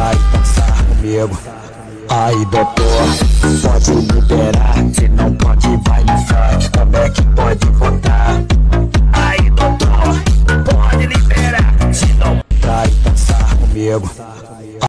pra dançar comigo. Aí doutor, pode liberar, se não pode vai no front, como é que pode votar? Aí doutor, pode liberar, se não pra ir dançar comigo.